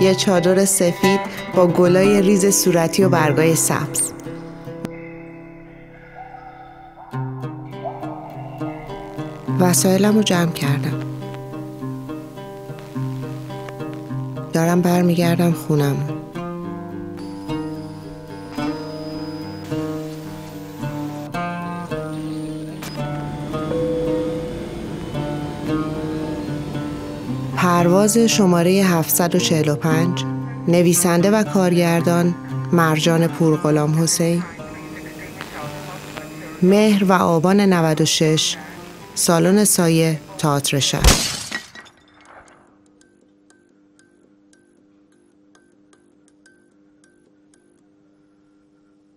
یه چادر سفید با گلای ریز صورتی و برگای سبز. وسایلم رو جمع کردم. دارم برمیگردم خونم پرواز شماره 745 نویسنده و کارگردان مرجان پورغلام حسین. مهر و آبان 96 سالن سایه تئاتر شهر.